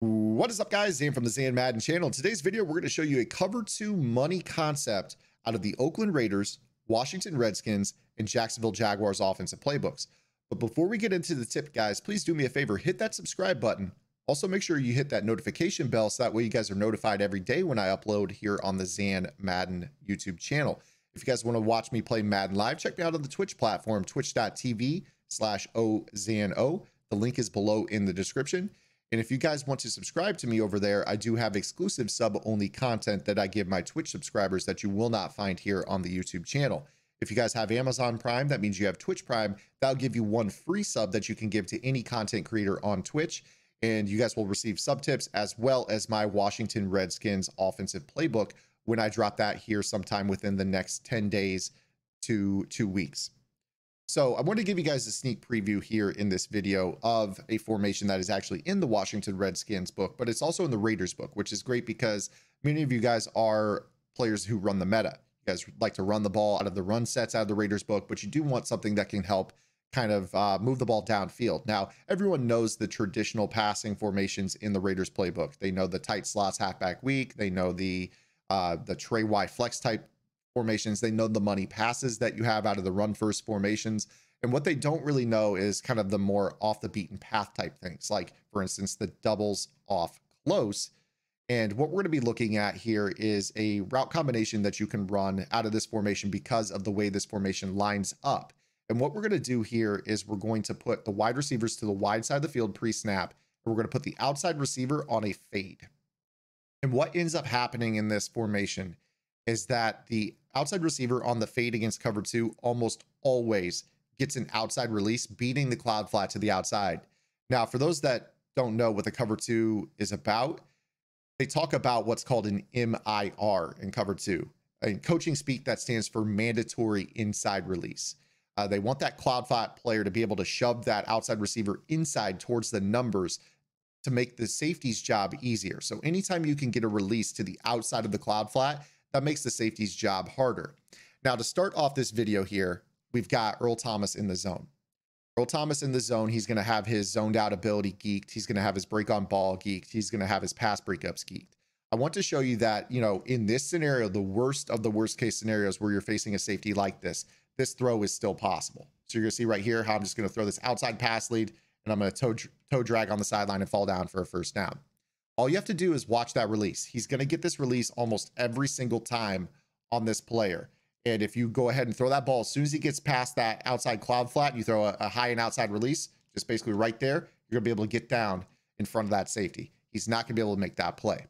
What is up guys, Zan from the Zan Madden channel. In today's video, we're going to show you a cover two money concept out of the Oakland Raiders, Washington Redskins, and Jacksonville Jaguars offensive playbooks. But before we get into the tip, guys, please do me a favor, hit that subscribe button. Also, make sure you hit that notification bell so that way you guys are notified every day when I upload here on the Zan Madden YouTube channel. If you guys want to watch me play Madden Live, check me out on the Twitch platform, twitch.tv slash ozano. The link is below in the description. And if you guys want to subscribe to me over there, I do have exclusive sub only content that I give my Twitch subscribers that you will not find here on the YouTube channel. If you guys have Amazon Prime, that means you have Twitch Prime. That'll give you one free sub that you can give to any content creator on Twitch. And you guys will receive sub tips as well as my Washington Redskins offensive playbook when I drop that here sometime within the next 10 days to two weeks. So I want to give you guys a sneak preview here in this video of a formation that is actually in the Washington Redskins book, but it's also in the Raiders book, which is great because many of you guys are players who run the meta. You guys like to run the ball out of the run sets out of the Raiders book, but you do want something that can help kind of uh, move the ball downfield. Now, everyone knows the traditional passing formations in the Raiders playbook. They know the tight slots halfback weak. They know the uh, the Trey Y flex type formations. They know the money passes that you have out of the run first formations. And what they don't really know is kind of the more off the beaten path type things, like, for instance, the doubles off close. And what we're going to be looking at here is a route combination that you can run out of this formation because of the way this formation lines up. And what we're going to do here is we're going to put the wide receivers to the wide side of the field pre snap. And we're going to put the outside receiver on a fade. And what ends up happening in this formation is that the outside receiver on the fade against cover two almost always gets an outside release, beating the cloud flat to the outside. Now, for those that don't know what the cover two is about, they talk about what's called an MIR in cover two. In coaching speak, that stands for mandatory inside release. Uh, they want that cloud flat player to be able to shove that outside receiver inside towards the numbers to make the safety's job easier. So anytime you can get a release to the outside of the cloud flat, that makes the safety's job harder. Now, to start off this video here, we've got Earl Thomas in the zone. Earl Thomas in the zone, he's going to have his zoned out ability geeked. He's going to have his break on ball geeked. He's going to have his pass breakups geeked. I want to show you that, you know, in this scenario, the worst of the worst case scenarios where you're facing a safety like this, this throw is still possible. So you're going to see right here how I'm just going to throw this outside pass lead and I'm going to toe, toe drag on the sideline and fall down for a first down. All you have to do is watch that release. He's going to get this release almost every single time on this player. And if you go ahead and throw that ball, as soon as he gets past that outside cloud flat, you throw a, a high and outside release, just basically right there, you're going to be able to get down in front of that safety. He's not going to be able to make that play.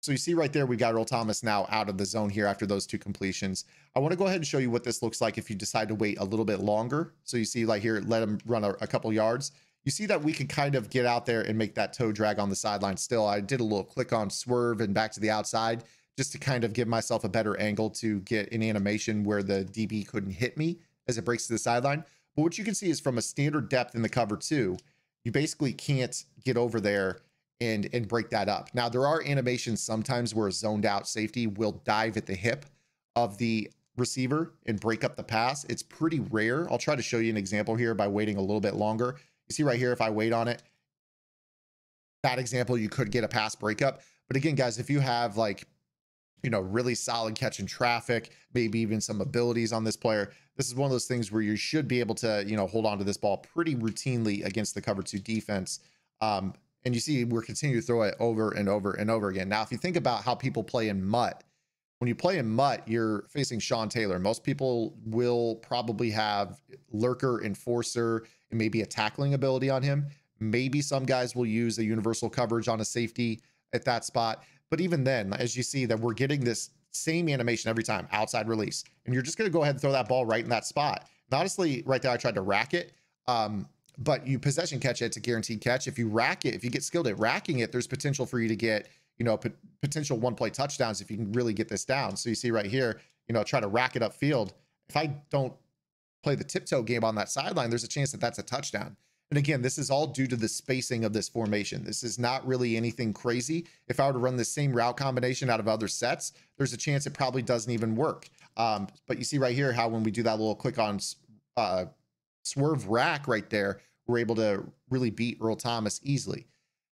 So you see right there, we got Earl Thomas now out of the zone here after those two completions. I want to go ahead and show you what this looks like if you decide to wait a little bit longer. So you see like here, let him run a, a couple yards you see that we can kind of get out there and make that toe drag on the sideline still. I did a little click on swerve and back to the outside just to kind of give myself a better angle to get an animation where the DB couldn't hit me as it breaks to the sideline. But what you can see is from a standard depth in the cover two, you basically can't get over there and and break that up. Now there are animations sometimes where a zoned out safety will dive at the hip of the receiver and break up the pass. It's pretty rare. I'll try to show you an example here by waiting a little bit longer. You see right here, if I wait on it, that example, you could get a pass breakup. But again, guys, if you have like, you know, really solid catching traffic, maybe even some abilities on this player, this is one of those things where you should be able to, you know, hold on to this ball pretty routinely against the cover two defense. Um, and you see, we're continuing to throw it over and over and over again. Now, if you think about how people play in MUT, when you play in MUT, you're facing Sean Taylor. Most people will probably have lurker, enforcer, and maybe a tackling ability on him. Maybe some guys will use a universal coverage on a safety at that spot. But even then, as you see that we're getting this same animation every time, outside release, and you're just going to go ahead and throw that ball right in that spot. And honestly, right there, I tried to rack it. Um, but you possession catch it, it's a guaranteed catch. If you rack it, if you get skilled at racking it, there's potential for you to get you know, potential one play touchdowns if you can really get this down. So you see right here, you know, try to rack it up field. If I don't play the tiptoe game on that sideline, there's a chance that that's a touchdown. And again, this is all due to the spacing of this formation. This is not really anything crazy. If I were to run the same route combination out of other sets, there's a chance it probably doesn't even work. Um, but you see right here how when we do that little click on uh, swerve rack right there, we're able to really beat Earl Thomas easily.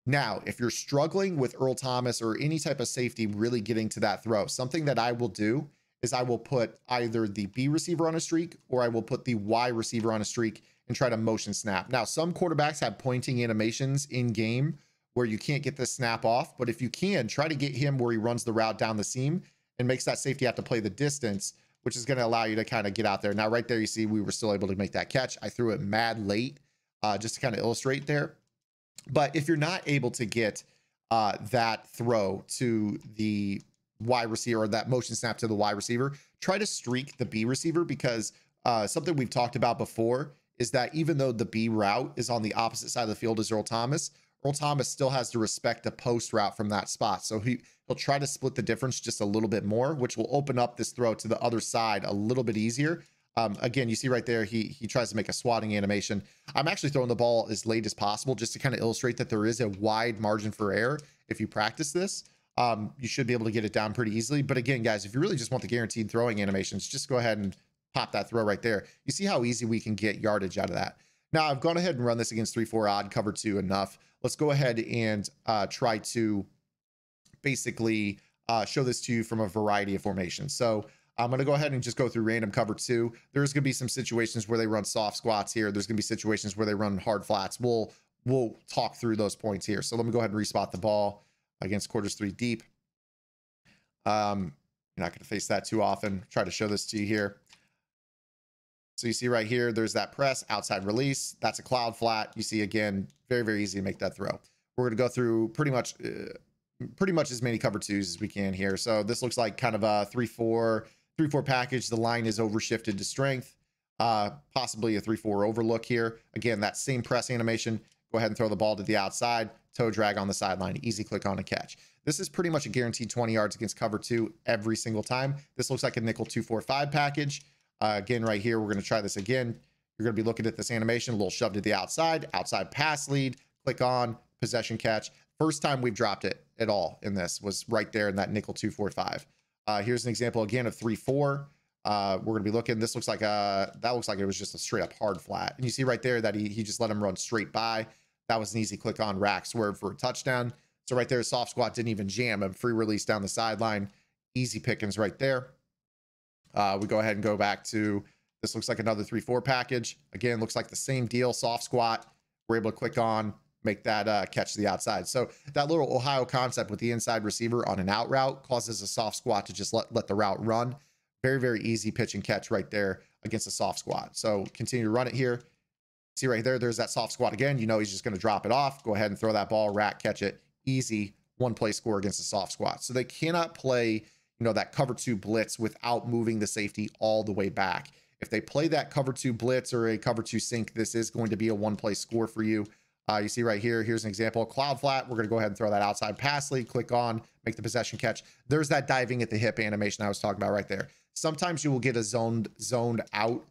Now, if you're struggling with Earl Thomas or any type of safety really getting to that throw, something that I will do is I will put either the B receiver on a streak or I will put the Y receiver on a streak and try to motion snap. Now, some quarterbacks have pointing animations in game where you can't get the snap off, but if you can, try to get him where he runs the route down the seam and makes that safety have to play the distance, which is going to allow you to kind of get out there. Now, right there, you see we were still able to make that catch. I threw it mad late uh, just to kind of illustrate there. But if you're not able to get uh, that throw to the wide receiver or that motion snap to the wide receiver, try to streak the B receiver because uh, something we've talked about before is that even though the B route is on the opposite side of the field as Earl Thomas, Earl Thomas still has to respect the post route from that spot. So he, he'll try to split the difference just a little bit more, which will open up this throw to the other side a little bit easier. Um, again, you see right there, he he tries to make a swatting animation. I'm actually throwing the ball as late as possible just to kind of illustrate that there is a wide margin for error. If you practice this, um, you should be able to get it down pretty easily. But again, guys, if you really just want the guaranteed throwing animations, just go ahead and pop that throw right there. You see how easy we can get yardage out of that. Now, I've gone ahead and run this against 3-4 odd, cover 2 enough. Let's go ahead and uh, try to basically uh, show this to you from a variety of formations. So I'm going to go ahead and just go through random cover two. There's going to be some situations where they run soft squats here. There's going to be situations where they run hard flats. We'll we'll talk through those points here. So let me go ahead and respot the ball against quarters three deep. Um, you're not going to face that too often. Try to show this to you here. So you see right here, there's that press, outside release. That's a cloud flat. You see again, very, very easy to make that throw. We're going to go through pretty much uh, pretty much as many cover twos as we can here. So this looks like kind of a three, four, three, four package. The line is overshifted to strength, uh, possibly a three, four overlook here. Again, that same press animation. Go ahead and throw the ball to the outside, toe drag on the sideline, easy click on a catch. This is pretty much a guaranteed 20 yards against cover two every single time. This looks like a nickel 245 package. Uh, again, right here, we're going to try this again. You're going to be looking at this animation, a little shove to the outside, outside pass lead, click on, possession catch. First time we've dropped it at all in this was right there in that nickel 245. Uh, here's an example again of 3-4. Uh, we're going to be looking. This looks like a, that looks like it was just a straight up hard flat. And you see right there that he, he just let him run straight by. That was an easy click on rack swerve for a touchdown. So right there, soft squat didn't even jam him. Free release down the sideline. Easy pickings right there. Uh, we go ahead and go back to this looks like another 3-4 package. Again, looks like the same deal, soft squat. We're able to click on, make that uh, catch the outside. So that little Ohio concept with the inside receiver on an out route causes a soft squat to just let, let the route run. Very, very easy pitch and catch right there against a soft squat. So continue to run it here. See right there, there's that soft squat again. You know he's just going to drop it off. Go ahead and throw that ball, rack, catch it. Easy one play score against a soft squat. So they cannot play, you know, that cover two blitz without moving the safety all the way back. If they play that cover two blitz or a cover two sink, this is going to be a one play score for you. Uh, you see right here, here's an example, cloud flat. We're going to go ahead and throw that outside pass lead, click on, make the possession catch. There's that diving at the hip animation I was talking about right there. Sometimes you will get a zoned, zoned out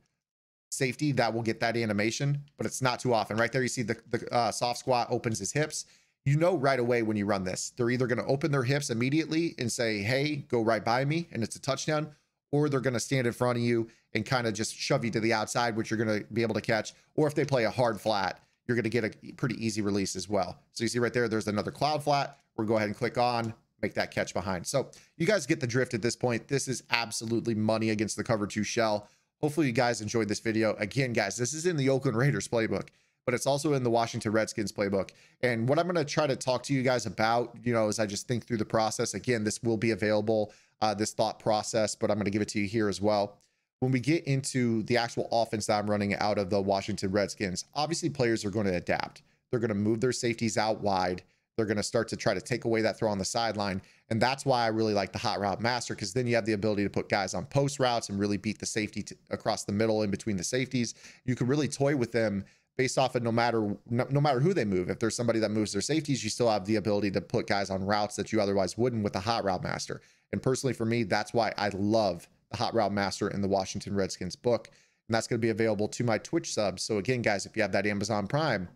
safety that will get that animation, but it's not too often. Right there, you see the, the uh, soft squat opens his hips. You know right away when you run this, they're either going to open their hips immediately and say, hey, go right by me, and it's a touchdown, or they're going to stand in front of you and kind of just shove you to the outside, which you're going to be able to catch. Or if they play a hard flat, you're going to get a pretty easy release as well. So you see right there, there's another cloud flat. We'll go ahead and click on, make that catch behind. So you guys get the drift at this point. This is absolutely money against the cover two shell. Hopefully you guys enjoyed this video. Again, guys, this is in the Oakland Raiders playbook, but it's also in the Washington Redskins playbook. And what I'm going to try to talk to you guys about, you know, as I just think through the process, again, this will be available, uh, this thought process, but I'm going to give it to you here as well when we get into the actual offense that I'm running out of the Washington Redskins, obviously players are going to adapt. They're going to move their safeties out wide. They're going to start to try to take away that throw on the sideline. And that's why I really like the hot route master because then you have the ability to put guys on post routes and really beat the safety across the middle in between the safeties. You can really toy with them based off of no matter no, no, matter who they move. If there's somebody that moves their safeties, you still have the ability to put guys on routes that you otherwise wouldn't with the hot route master. And personally, for me, that's why I love the Hot Route Master in the Washington Redskins book. And that's going to be available to my Twitch subs. So, again, guys, if you have that Amazon Prime,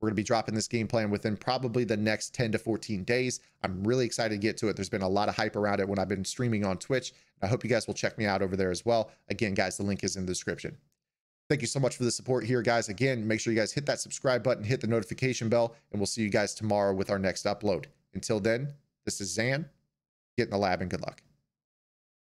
we're going to be dropping this game plan within probably the next 10 to 14 days. I'm really excited to get to it. There's been a lot of hype around it when I've been streaming on Twitch. I hope you guys will check me out over there as well. Again, guys, the link is in the description. Thank you so much for the support here, guys. Again, make sure you guys hit that subscribe button, hit the notification bell, and we'll see you guys tomorrow with our next upload. Until then, this is Zan. Get in the lab and good luck.